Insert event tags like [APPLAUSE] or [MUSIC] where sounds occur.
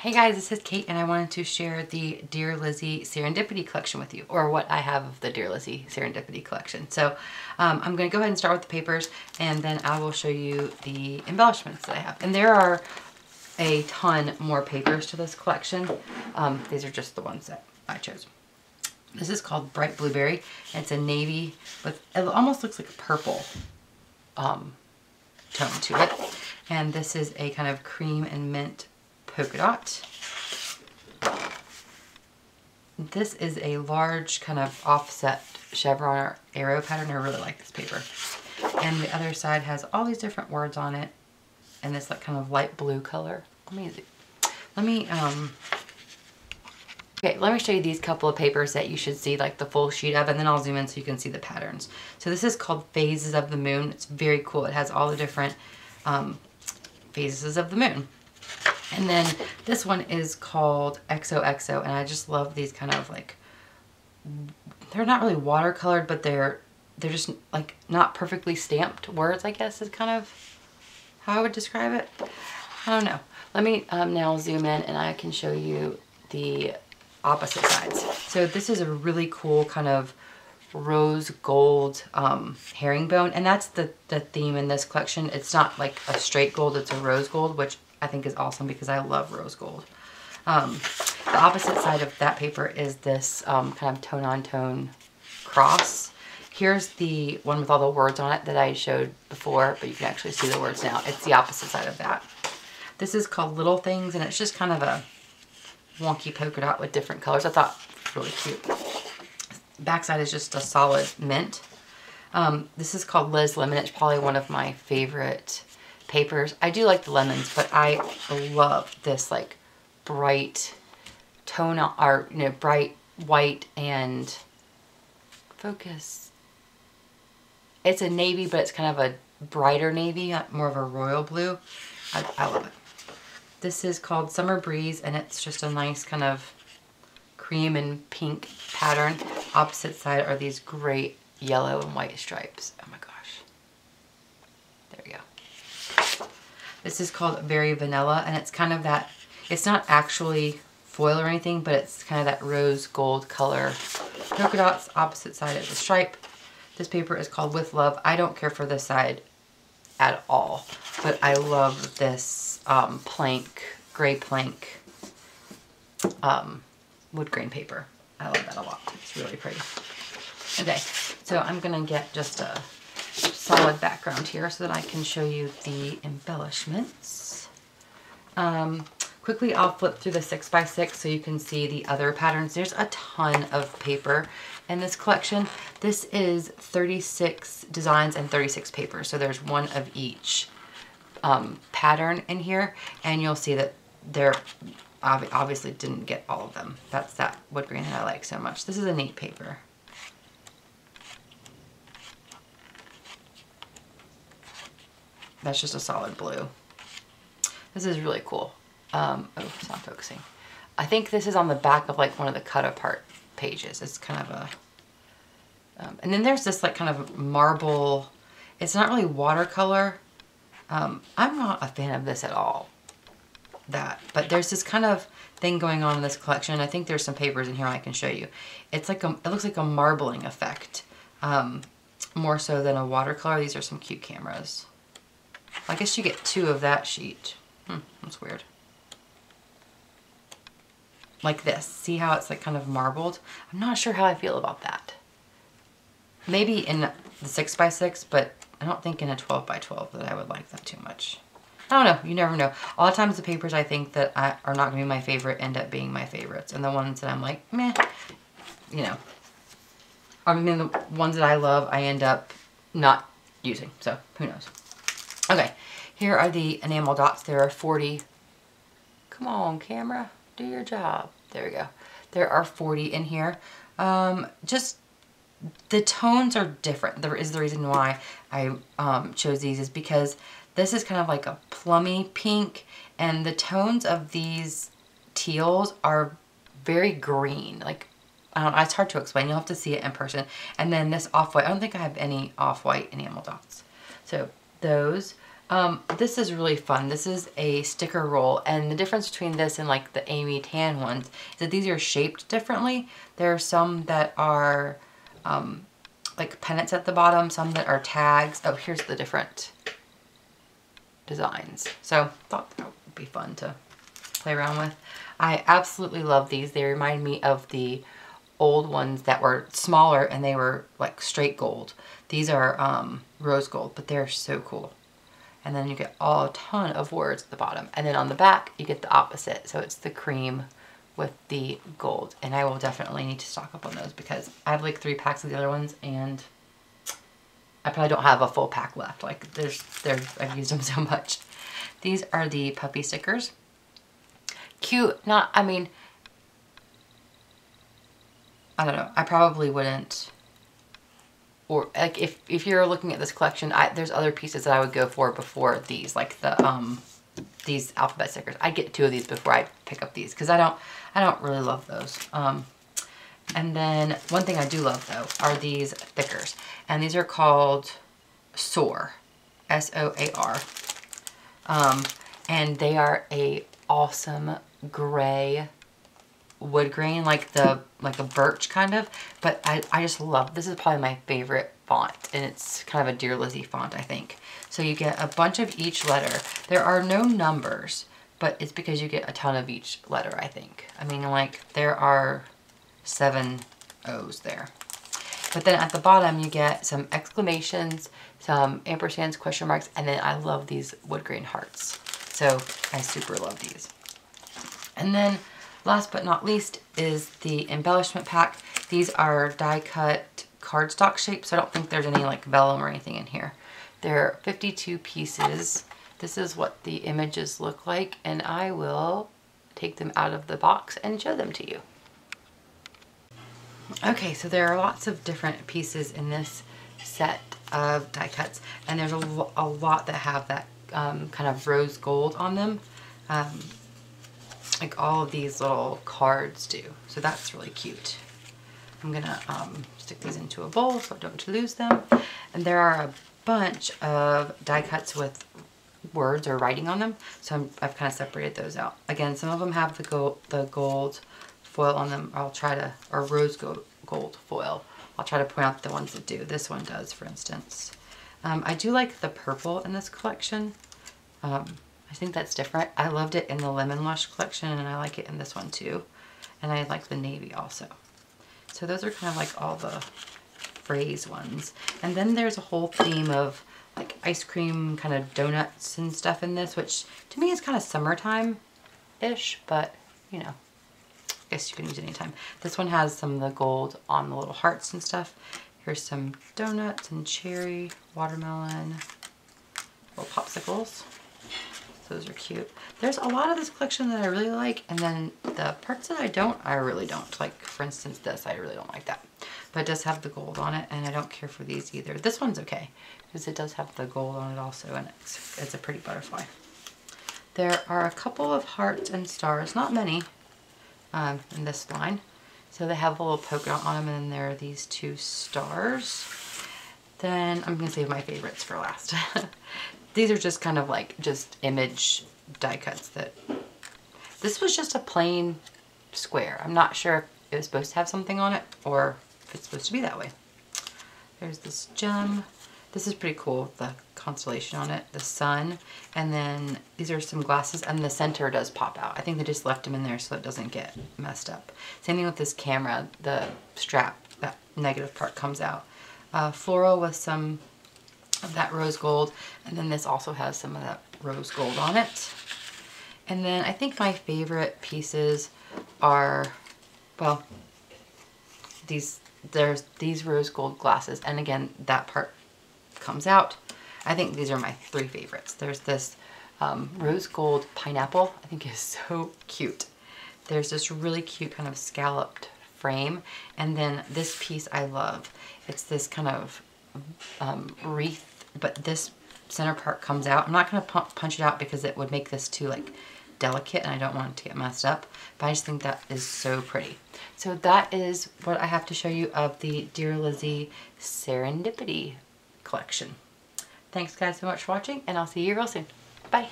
Hey guys, this is Kate and I wanted to share the Dear Lizzy Serendipity collection with you, or what I have of the Dear Lizzy Serendipity collection. So um, I'm going to go ahead and start with the papers and then I will show you the embellishments that I have. And there are a ton more papers to this collection. Um, these are just the ones that I chose. This is called Bright Blueberry. It's a navy with, it almost looks like a purple um, tone to it. And this is a kind of cream and mint polka dot. This is a large kind of offset chevron or arrow pattern. I really like this paper. And the other side has all these different words on it and this like kind of light blue color. Amazing. Let me, um, okay, let me show you these couple of papers that you should see like the full sheet of and then I'll zoom in so you can see the patterns. So this is called Phases of the Moon. It's very cool. It has all the different um, phases of the moon. And then this one is called XOXO and I just love these kind of like, they're not really watercolored, but they're, they're just like not perfectly stamped words, I guess is kind of how I would describe it. I don't know. Let me um, now zoom in and I can show you the opposite sides. So this is a really cool kind of rose gold um, herringbone and that's the, the theme in this collection. It's not like a straight gold, it's a rose gold, which I think is awesome because I love rose gold. Um, the opposite side of that paper is this um, kind of tone-on-tone -tone cross. Here's the one with all the words on it that I showed before, but you can actually see the words now. It's the opposite side of that. This is called Little Things, and it's just kind of a wonky polka dot with different colors. I thought really cute. Backside is just a solid mint. Um, this is called Liz Lemon. It's probably one of my favorite papers. I do like the lemons, but I love this like bright tone or you know bright white and focus. It's a navy, but it's kind of a brighter navy, uh, more of a royal blue. I, I love it. This is called Summer Breeze, and it's just a nice kind of cream and pink pattern. Opposite side are these great yellow and white stripes. Oh my god. This is called Very Vanilla and it's kind of that, it's not actually foil or anything, but it's kind of that rose gold color. Polka dots, opposite side of the stripe. This paper is called With Love. I don't care for this side at all, but I love this um, plank, gray plank um, wood grain paper. I love that a lot. It's really pretty. Okay, so I'm going to get just a solid background here so that I can show you the embellishments. Um, quickly, I'll flip through the 6x6 so you can see the other patterns. There's a ton of paper in this collection. This is 36 designs and 36 papers, so there's one of each um, pattern in here, and you'll see that there obviously didn't get all of them. That's that wood grain that I like so much. This is a neat paper. That's just a solid blue. This is really cool. Um, oh, it's not focusing. I think this is on the back of like one of the cut apart pages. It's kind of a, um, and then there's this like kind of marble, it's not really watercolor. Um, I'm not a fan of this at all, that, but there's this kind of thing going on in this collection. I think there's some papers in here I can show you. It's like a, it looks like a marbling effect, um, more so than a watercolor. These are some cute cameras. I guess you get two of that sheet. Hmm, that's weird. Like this. See how it's like kind of marbled? I'm not sure how I feel about that. Maybe in the 6x6, but I don't think in a 12x12 that I would like that too much. I don't know. You never know. A lot of times the papers I think that I, are not going to be my favorite end up being my favorites. And the ones that I'm like, meh, you know. I mean, the ones that I love, I end up not using. So, who knows. Okay, here are the enamel dots. There are 40. Come on, camera. Do your job. There we go. There are 40 in here. Um, just the tones are different. There is the reason why I um, chose these is because this is kind of like a plummy pink and the tones of these teals are very green. Like, I don't know, it's hard to explain. You'll have to see it in person. And then this off-white, I don't think I have any off-white enamel dots. So those. Um, this is really fun. This is a sticker roll and the difference between this and like the Amy Tan ones is that these are shaped differently. There are some that are um, like pennants at the bottom, some that are tags. Oh, here's the different designs. So thought that would be fun to play around with. I absolutely love these. They remind me of the old ones that were smaller and they were like straight gold. These are um, rose gold, but they're so cool and then you get all, a ton of words at the bottom. And then on the back, you get the opposite. So it's the cream with the gold. And I will definitely need to stock up on those because I have like three packs of the other ones and I probably don't have a full pack left. Like there's, there's, I've used them [LAUGHS] so much. These are the puppy stickers. Cute, not, I mean, I don't know. I probably wouldn't or like if, if you're looking at this collection, I, there's other pieces that I would go for before these, like the um these alphabet stickers. I get two of these before I pick up these because I don't I don't really love those. Um, and then one thing I do love though are these thickers, and these are called Soar, S-O-A-R, um, and they are a awesome gray wood grain, like the like a birch kind of. But I, I just love, this is probably my favorite font. And it's kind of a Dear Lizzy font, I think. So you get a bunch of each letter. There are no numbers, but it's because you get a ton of each letter, I think. I mean, like, there are seven O's there. But then at the bottom, you get some exclamations, some ampersands, question marks, and then I love these wood grain hearts. So I super love these. And then Last but not least is the embellishment pack. These are die cut cardstock shapes, so I don't think there's any like vellum or anything in here. They're 52 pieces. This is what the images look like, and I will take them out of the box and show them to you. Okay, so there are lots of different pieces in this set of die cuts, and there's a, a lot that have that um, kind of rose gold on them. Um, like all of these little cards do. So that's really cute. I'm gonna um, stick these into a bowl so I don't lose them. And there are a bunch of die cuts with words or writing on them. So i have kind of separated those out. Again, some of them have the gold, the gold foil on them. I'll try to, or rose gold, gold foil. I'll try to point out the ones that do. This one does, for instance. Um, I do like the purple in this collection. Um, I think that's different. I loved it in the Lemon Lush collection and I like it in this one too. And I like the navy also. So those are kind of like all the phrase ones. And then there's a whole theme of like ice cream kind of donuts and stuff in this, which to me is kind of summertime-ish, but you know, I guess you can use it anytime. This one has some of the gold on the little hearts and stuff. Here's some donuts and cherry, watermelon, little popsicles. Those are cute. There's a lot of this collection that I really like, and then the parts that I don't, I really don't. Like, for instance, this, I really don't like that. But it does have the gold on it, and I don't care for these either. This one's okay, because it does have the gold on it also, and it's, it's a pretty butterfly. There are a couple of hearts and stars, not many, um, in this line. So they have a little polka dot on them, and then there are these two stars. Then I'm going to save my favorites for last. [LAUGHS] these are just kind of like just image die cuts that this was just a plain square. I'm not sure if it was supposed to have something on it or if it's supposed to be that way. There's this gem. This is pretty cool, the constellation on it, the sun, and then these are some glasses, and the center does pop out. I think they just left them in there so it doesn't get messed up. Same thing with this camera, the strap, that negative part comes out. Uh, floral with some of that rose gold. And then this also has some of that rose gold on it. And then I think my favorite pieces are, well, these, there's these rose gold glasses. And again, that part comes out. I think these are my three favorites. There's this um, rose gold pineapple. I think is [LAUGHS] so cute. There's this really cute kind of scalloped frame. And then this piece I love. It's this kind of um, wreath but this center part comes out. I'm not going to punch it out because it would make this too like delicate and I don't want it to get messed up. But I just think that is so pretty. So that is what I have to show you of the Dear Lizzy Serendipity collection. Thanks guys so much for watching and I'll see you real soon. Bye.